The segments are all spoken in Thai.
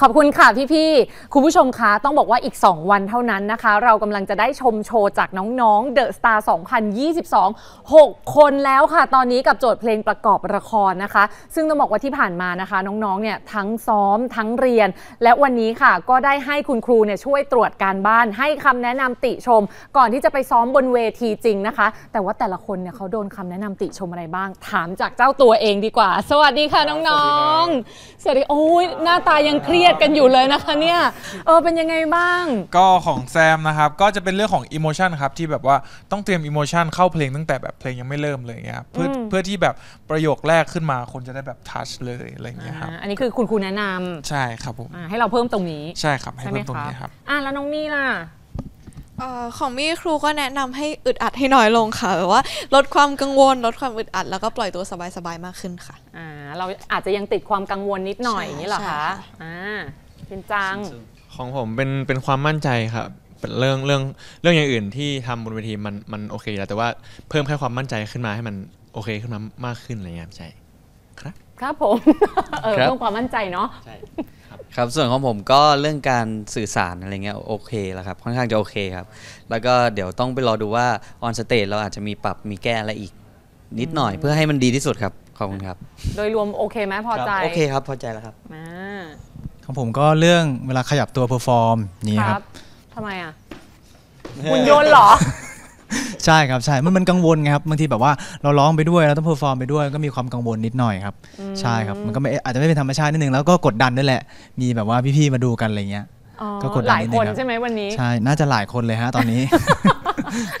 ขอบคุณค่ะพี่ๆ คุณผู้ชมคะต้องบอกว่าอีก 2 วันเท่านั้นนะคะ เรากำลังจะได้ชมโชว์จากน้องๆ The Star 2022 6 คนแล้วค่ะ ตอนนี้กับโจทย์เพลงประกอบละครนะคะ ซึ่งต้องบอกว่าที่ผ่านมานะคะ น้องๆเนี่ยทั้งซ้อมทั้งเรียน และวันนี้ค่ะ ก็ได้ให้คุณครูเนี่ยช่วยตรวจการบ้าน ให้คำแนะนำติชม ก่อนที่จะไปซ้อมบนเวทีจริงนะคะ แต่ว่าแต่ละคนเนี่ยเขาโดนคำแนะนำติชมอะไรบ้าง ถามจากเจ้าตัวเองดีกว่า สวัสดีค่ะน้องๆ สวัสดีโอ้ยหน้าตายังเครียดกันอยู่เลยนะคะเนี่ยเออเป็นยังไงบ้าง ก็ของแซมนะครับ ก็จะเป็นเรื่องของอิโมชันครับที่แบบว่าต้องเตรียมอิโมชันเข้าเพลงตั้งแต่แบบเพลงยังไม่เริ่มเลยอย่างเงี้ยครับเพื่ออืมเพื่อที่แบบประโยคแรกขึ้นมาคนจะได้แบบทัชเลยอะไรอย่างเงี้ยครับอ่าอันนี้คือคุณครูแนะนำใช่ครับผมอ่าให้เราเพิ่มตรงนี้ใช่ครับให้ใช่ไหมเพิ่มตรงคะนี้ครับอะแล้วน้องมี่ล่ะเอ่อของมี่ครูก็แนะนำให้อึดอัดให้น้อยลงค่ะแบบว่าลดความกังวล ลดความอึดอัด แล้วก็ปล่อยตัวสบายๆมากขึ้นค่ะอ่าเราอาจจะยังติดความกังวลนิดหน่อยใช่อย่างนี้เหรอใช่คะค่ะอ่าเป็นจังของผมเป็นเป็นความมั่นใจครับเป็นเรื่องเรื่องเรื่องอย่างอื่นที่ทำบนเวทีมันมันโอเคอยู่แล้วแต่ว่าเพิ่มแค่ความมั่นใจขึ้นมาให้มันโอเคขึ้นมามากขึ้นอะไรเงี้ยครับใช่ครับ ครับผมเออครับ เพิ่มความมั่นใจเนาะใช่ครับส่วนของผมก็เรื่องการสื่อสารอะไรเงี้ยโอเคแล้วครับค่อนข้างจะโอเคครับ แล้วก็เดี๋ยวต้องไปรอดูว่า on stage เราอาจจะมีปรับมีแก้อะไรอีก นิดหน่อยเพื่อให้มันดีที่สุดครับขอบคุณครับโดยรวมโอเคไหมพอใจครับโอเคครับพอใจแล้วครับ อ่าของผมก็เรื่องเวลาขยับตัว perform นี่ครับทำไมอะหุ่นยนต์เหรอ ใช่ครับใช่มันมันกังวลไงครับบางทีแบบว่าเราร้องไปด้วยแล้วต้อง perform ไปด้วยก็มีความกังวลนิดหน่อยครับใช่ครับมันก็ไม่อาจจะไม่เป็นธรรมชาตินิดนึงแล้วก็กดดันด้วยแหละ มีแบบว่าพี่ๆมาดูกันอะไรเงี้ยอ๋อก็กดดันหลายนิดนึคงนครับใช่ไหมวันนี้ใช่น่าจะหลายคนเลยฮะตอนนี้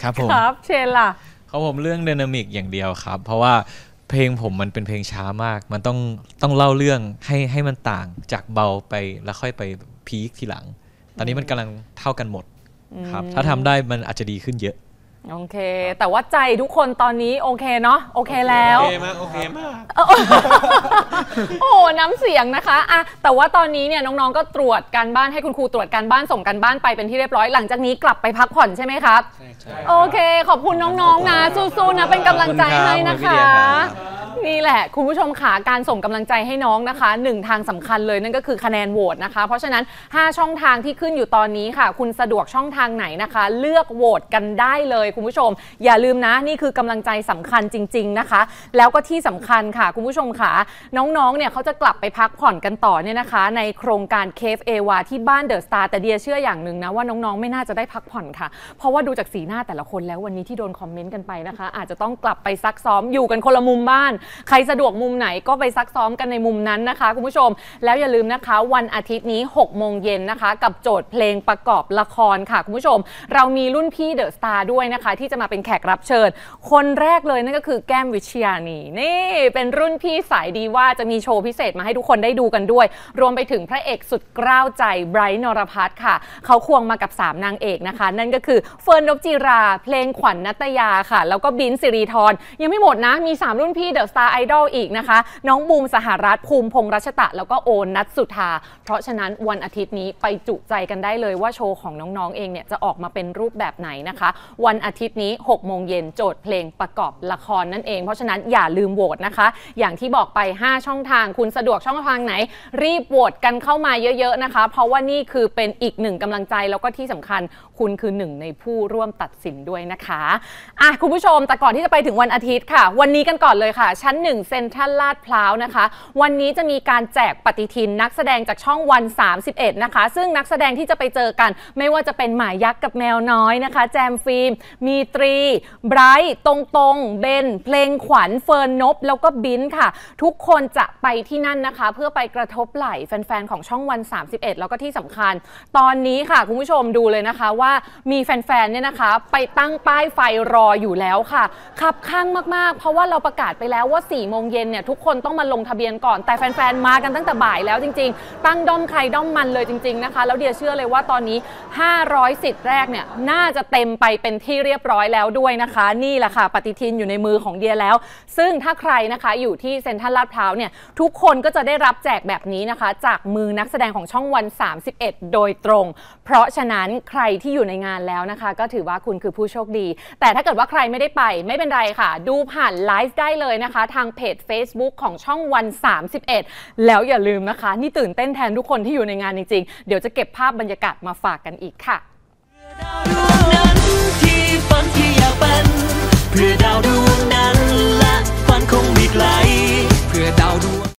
ครับผมครับเชนล่ะของผมเรื่องไดนามิกอย่างเดียวครับ เพราะว่าเพลงผมมันเป็นเพลงช้ามาก มันต้องต้องเล่าเรื่องให้ให้มันต่างจากเบาไปแล้วค่อยไปพีคทีหลัง ตอนนี้มันกำลังเท่ากันหมดครับ ถ้าทำได้มันอาจจะดีขึ้นเยอะ โอเค แต่ว่าใจทุกคนตอนนี้โอเคเนาะโอเคแล้ว โอเคมากโอเคมากโอ้โหน้ำเสียงนะคะอะแต่ว่าตอนนี้เนี่ยน้องๆก็ตรวจการบ้านให้คุณครูตรวจการบ้านส่งการบ้านไปเป็นที่เรียบร้อยหลังจากนี้กลับไปพักผ่อนใช่ไหมครับโอเค ขอบคุณน้องๆนะสู้ๆนะเป็นกำลังใจให้นะขอบคุณคะครับ นี่แหละ คุณผู้ชมขาการส่งกำลังใจให้น้องนะคะหนึ่งทางสำคัญเลยนั่นก็คือคะแนนโหวตนะคะ เพราะฉะนั้น 5 ช่องทางที่ขึ้นอยู่ตอนนี้ค่ะ คุณสะดวกช่องทางไหนนะคะ เลือกโหวตกันได้เลยคุณผู้ชม อย่าลืมนะนี่คือกำลังใจสำคัญจริง ๆนะคะ แล้วก็ที่สำคัญค่ะ คุณผู้ชมค่ะน้องๆเนี่ยเขาจะกลับไปพักผ่อนกันต่อเนี่ยนะคะ ในโครงการ Kave AVA ที่บ้านเดอะสตาร์แต่เดียเชื่ออย่างหนึ่งนะว่าน้องๆไม่น่าจะได้พักผ่อนค่ะ เพราะว่าดูจากสีหน้าแต่ละคนแล้ววันนี้ที่โดนคอมเมนต์กันไปนะคะ อาจจะต้องกลับไปซักซ้อมอยู่กันคนละมุมบ้านใครสะดวกมุมไหนก็ไปซักซ้อมกันในมุมนั้นนะคะ คุณผู้ชม แล้วอย่าลืมนะคะ วันอาทิตย์นี้6โมงเย็นนะคะ กับโจทย์เพลงประกอบละครค่ะ คุณผู้ชม เรามีรุ่นพี่เดอะสตาร์ด้วยนะคะ ที่จะมาเป็นแขกรับเชิญ คนแรกเลยนั่นก็คือแก้มวิชยานีนี่เป็นรุ่นพี่สายดีว่าจะมีโชว์พิเศษมาให้ทุกคนได้ดูกันด้วย รวมไปถึงพระเอกสุดกล้าวใจไบรท์นรพัฒน์ค่ะ เขาควงมากับ 3 นางเอกนะคะ นั่นก็คือเฟิร์นนบจีรา เพลงขวัญนัตยาค่ะ แล้วก็บินสิริธรยังไม่หมดนะมี 3 รุ่นพี่เดอะตาร์ไอดอลอีกนะคะ น้องบูมสหรัฐภูมิพงษ์รัชตะ แล้วก็โอนนัทสุธา เพราะฉะนั้นวันอาทิตย์นี้ไปจุใจกันได้เลยว่าโชว์ของน้องๆเองเนี่ยจะออกมาเป็นรูปแบบไหนนะคะ วันอาทิตย์นี้6โมงเย็นโจทย์เพลงประกอบละครนั่นเอง เพราะฉะนั้นอย่าลืมโหวตนะคะ อย่างที่บอกไป 5 ช่องทาง คุณสะดวกช่องทางไหน รีบโหวตกันเข้ามาเยอะๆนะคะ เพราะว่านี่คือเป็นอีกหนึ่งกำลังใจแล้วก็ที่สำคัญคุณคือหนึ่งในผู้ร่วมตัดสินด้วยนะคะอะคุณผู้ชมแต่ก่อนที่จะไปถึงวันอาทิตย์ค่ะ วันนี้กันก่อนเลยค่ะชั้น 1 เซ็นทรัลลาดพร้าวนะคะ วันนี้จะมีการแจกปฏิทินนักแสดงจากช่องวัน 31 นะคะ ซึ่งนักแสดงที่จะไปเจอกัน ไม่ว่าจะเป็นหมายักษ์กับแมวน้อยนะคะ แจมฟิล์ม มีตรีไบรท์ตรงตรงๆเบน เพลงขวัญเฟิร์นนบ แล้วก็บินค่ะ ทุกคนจะไปที่นั่นนะคะ เพื่อไปกระทบไหล่แฟนๆของช่องวัน 31 แล้วก็ที่สำคัญ ตอนนี้ค่ะคุณผู้ชมดูเลยนะคะว่ามีแฟนๆเนี่ยนะคะ ไปตั้งป้ายไฟรออยู่แล้วค่ะคับคั่งมากๆ เพราะว่าเราประกาศไปแล้วว่า4โมงเย็นเนี่ยทุกคนต้องมาลงทะเบียนก่อน แต่แฟนๆ มากันตั้งแต่บ่ายแล้วจริง ๆ ตั้งด้อมใครด้อมมันเลยจริง ๆนะคะ แล้วเดียเชื่อเลยว่าตอนนี้ 500 สิทธิ์แรกเนี่ยน่าจะเต็มไปเป็นที่เรียบร้อยแล้วด้วยนะคะ นี่แหละค่ะ ปฏิทินอยู่ในมือของเดียแล้ว ซึ่งถ้าใครนะคะอยู่ที่เซ็นทรัลลาดพร้าวเนี่ยทุกคนก็จะได้รับแจกแบบนี้นะคะ จากมือนักแสดงของช่องวัน 31 โดยตรง เพราะฉะนั้นใครที่อยู่ในงานแล้วนะคะ ก็ถือว่าคุณคือผู้โชคดี แต่ถ้าเกิดว่าใครไม่ได้ไปไม่เป็นไรค่ะ ดูผ่านไลฟ์ได้เลยนะคะทางเพจ Facebook ของช่องวัน 31 แล้วอย่าลืมนะคะ นี่ตื่นเต้นแทนทุกคนที่อยู่ในงานจริง ๆ เดี๋ยวจะเก็บภาพบรรยากาศมาฝากกันอีกค่ะเพื่อดาวดวงนั้นที่ฝันที่อยากเป็นเพื่อดาวดวง